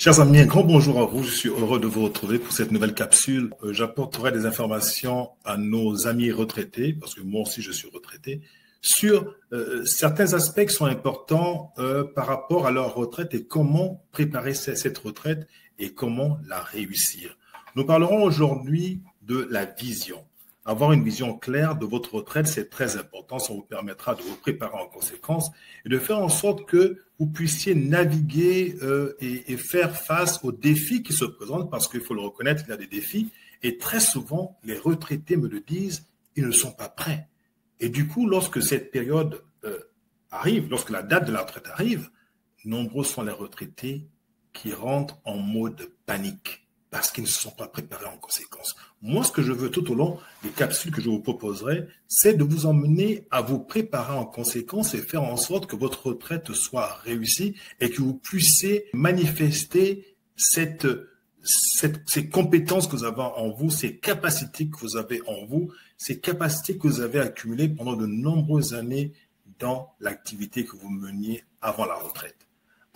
Chers amis, un grand bonjour à vous. Je suis heureux de vous retrouver pour cette nouvelle capsule. Euh, j'apporterai des informations à nos amis retraités, parce que moi aussi je suis retraité, sur euh, certains aspects qui sont importants euh, par rapport à leur retraite et comment préparer cette retraite et comment la réussir. Nous parlerons aujourd'hui de la vision. Avoir une vision claire de votre retraite, c'est très important. Ça vous permettra de vous préparer en conséquence et de faire en sorte que vous puissiez naviguer euh, et, faire face aux défis qui se présentent, parce qu'il faut le reconnaître, il y a des défis. Et très souvent, les retraités me le disent, ils ne sont pas prêts. Et du coup, lorsque cette période euh, arrive, lorsque la date de la retraite arrive, nombreux sont les retraités qui rentrent en mode panique parce qu'ils ne se sont pas préparés en conséquence. Moi, ce que je veux tout au long des capsules que je vous proposerai, c'est de vous emmener à vous préparer en conséquence et faire en sorte que votre retraite soit réussie et que vous puissiez manifester cette, cette, ces compétences que vous avez en vous, ces capacités que vous avez en vous, ces capacités que vous avez accumulées pendant de nombreuses années dans l'activité que vous meniez avant la retraite.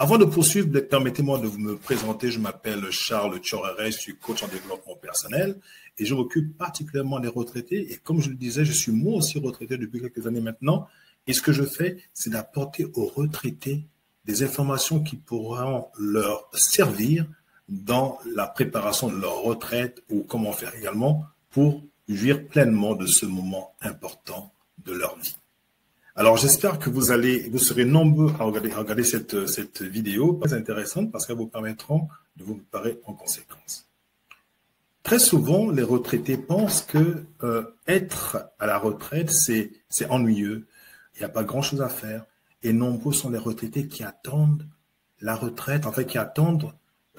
Avant de poursuivre, permettez-moi de me présenter. Je m'appelle Charles Tchorere, je suis coach en développement personnel et je m'occupe particulièrement des retraités. Et comme je le disais, je suis moi aussi retraité depuis quelques années maintenant. Et ce que je fais, c'est d'apporter aux retraités des informations qui pourront leur servir dans la préparation de leur retraite ou comment faire également pour jouir pleinement de ce moment important de leur vie. Alors j'espère que vous allez, vous serez nombreux à regarder, cette, vidéo, très intéressante parce qu'elle vous permettront de vous préparer en conséquence. Très souvent, les retraités pensent que euh, être à la retraite, c'est c'est ennuyeux, il n'y a pas grand-chose à faire, et nombreux sont les retraités qui attendent la retraite, en fait, qui attendent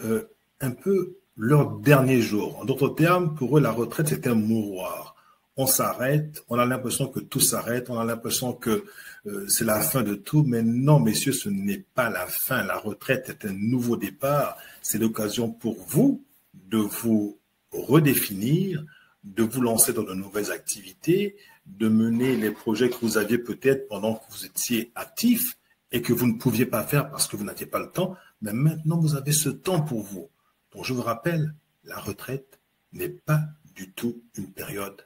euh, un peu leur dernier jour. En d'autres termes, pour eux, la retraite, c'est un mouroir on s'arrête, on a l'impression que tout s'arrête, on a l'impression que euh, c'est la fin de tout, mais non, messieurs, ce n'est pas la fin. La retraite est un nouveau départ. C'est l'occasion pour vous de vous redéfinir, de vous lancer dans de nouvelles activités, de mener les projets que vous aviez peut-être pendant que vous étiez actif et que vous ne pouviez pas faire parce que vous n'aviez pas le temps. Mais maintenant, vous avez ce temps pour vous. Donc, je vous rappelle, la retraite n'est pas du tout une période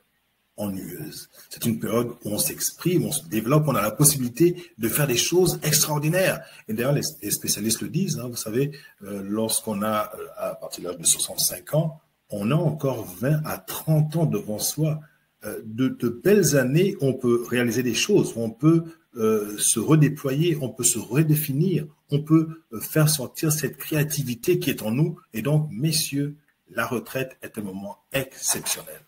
ennuyeuse. C'est une période où on s'exprime, on se développe, on a la possibilité de faire des choses extraordinaires. Et d'ailleurs, les, spécialistes le disent, hein, vous savez, euh, lorsqu'on a, euh, à partir de l'âge de 65 ans, on a encore 20 à 30 ans devant soi. Euh, de, belles années, on peut réaliser des choses, on peut se redéployer, on peut se redéfinir, on peut faire sortir cette créativité qui est en nous. Et donc, messieurs, la retraite est un moment exceptionnel.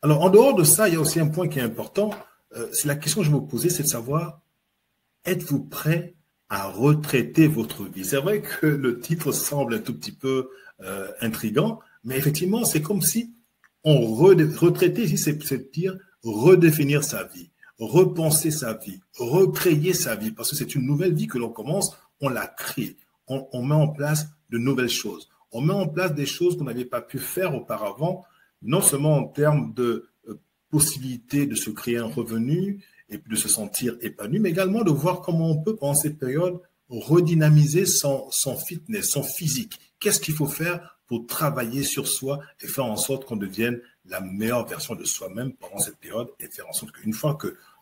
Alors, en dehors de ça, il y a aussi un point qui est important. Euh, c'est la question que je me posais, c'est de savoir, êtes-vous prêt à retraiter votre vie? C'est vrai que le titre semble un tout petit peu euh, intrigant, mais effectivement, c'est comme si on retraitait, ici, c'est dire redéfinir sa vie, repenser sa vie, recréer sa vie, parce que c'est une nouvelle vie que l'on commence, on la crée, on, on met en place de nouvelles choses, on met en place des choses qu'on n'avait pas pu faire auparavant non seulement en termes de euh, possibilité de se créer un revenu et de se sentir épanoui, mais également de voir comment on peut, pendant cette période, redynamiser son, son fitness, son physique. Qu'est-ce qu'il faut faire pour travailler sur soi et faire en sorte qu'on devienne la meilleure version de soi-même pendant cette période et faire en sorte qu'une fois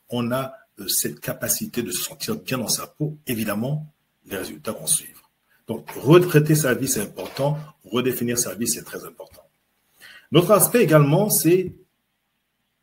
qu'on a euh, cette capacité de se sentir bien dans sa peau, évidemment, les résultats vont suivre. Donc, retraiter sa vie, c'est important. Redéfinir sa vie, c'est très important. Notre aspect également, c'est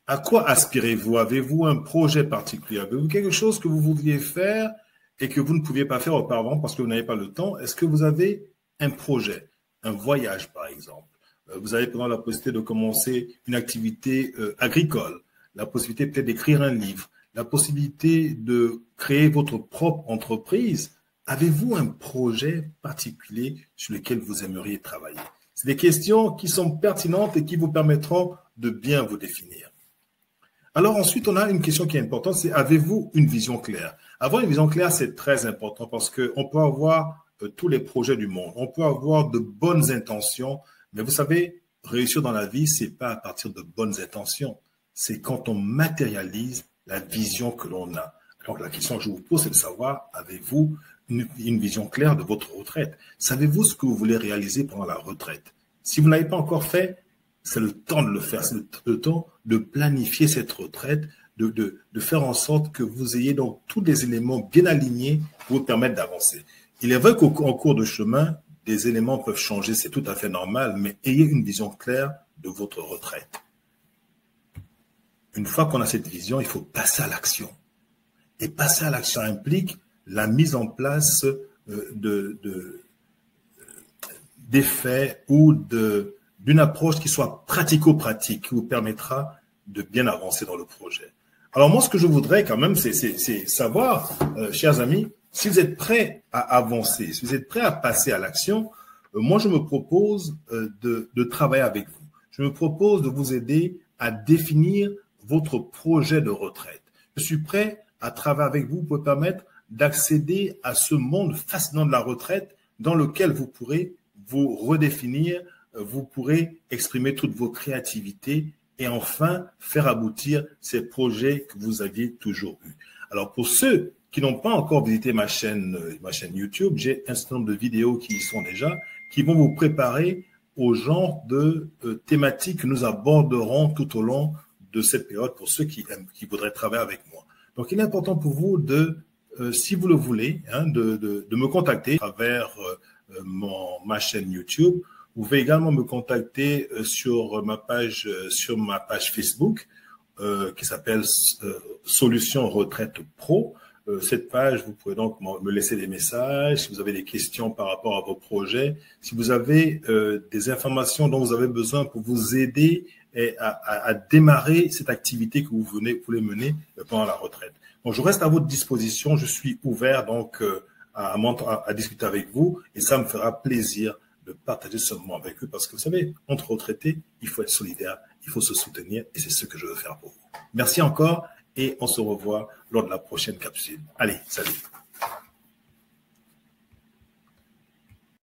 à quoi aspirez-vous? Avez-vous un projet particulier? Avez-vous quelque chose que vous vouliez faire et que vous ne pouviez pas faire auparavant parce que vous n'avez pas le temps? Est-ce que vous avez un projet, un voyage par exemple. Euh, Vous avez pendant la possibilité de commencer une activité euh, agricole, la possibilité peut-être d'écrire un livre, la possibilité de créer votre propre entreprise. Avez-vous un projet particulier sur lequel vous aimeriez travailler? C'est des questions qui sont pertinentes et qui vous permettront de bien vous définir. Alors ensuite, on a une question qui est importante, c'est avez-vous une vision claire? Avoir une vision claire, c'est très important parce qu'on peut avoir euh, tous les projets du monde, on peut avoir de bonnes intentions, mais vous savez, réussir dans la vie, c'est pas à partir de bonnes intentions, c'est quand on matérialise la vision que l'on a. Donc la question que je vous pose, c'est de savoir, avez-vous une, vision claire de votre retraite. Savez-vous ce que vous voulez réaliser pendant la retraite? Si vous n'avez pas encore fait, c'est le temps de le faire, c'est le, temps de planifier cette retraite, de, de, faire en sorte que vous ayez donc tous les éléments bien alignés pour vous permettre d'avancer. Il est vrai qu'en cours de chemin, des éléments peuvent changer, c'est tout à fait normal, mais ayez une vision claire de votre retraite. Une fois qu'on a cette vision, il faut passer à l'action. Et passer à l'action implique la mise en place euh, de, d'effets ou d'une approche qui soit pratico-pratique, qui vous permettra de bien avancer dans le projet. Alors moi, ce que je voudrais quand même, c'est, savoir, euh, chers amis, si vous êtes prêts à avancer, si vous êtes prêts à passer à l'action, euh, moi, je me propose de, de travailler avec vous. Je me propose de vous aider à définir votre projet de retraite. Je suis prêt à travailler avec vous pour permettre d'accéder à ce monde fascinant de la retraite dans lequel vous pourrez vous redéfinir, vous pourrez exprimer toute vos créativités et enfin faire aboutir ces projets que vous aviez toujours eus. Alors pour ceux qui n'ont pas encore visité ma chaîne, ma chaîne YouTube, j'ai un certain nombre de vidéos qui y sont déjà, qui vont vous préparer au genre de euh, thématiques que nous aborderons tout au long de cette période pour ceux qui, qui voudraient travailler avec moi. Donc il est important pour vous de euh, si vous le voulez, hein, de, de, de, me contacter à travers euh, mon, ma chaîne YouTube. Vous pouvez également me contacter euh, sur ma page sur ma page Facebook qui s'appelle Solutions Retraite Pro. cette page, vous pouvez donc me laisser des messages si vous avez des questions par rapport à vos projets, si vous avez des informations dont vous avez besoin pour vous aider à, à, à démarrer cette activité que vous venez, voulez mener pendant la retraite je reste à votre disposition. Je suis ouvert donc euh, à, à, discuter avec vous et ça me fera plaisir de partager ce moment avec eux parce que vous savez, entre retraités, il faut être solidaire, il faut se soutenir et c'est ce que je veux faire pour vous. Merci encore et on se revoit lors de la prochaine capsule. Allez, salut.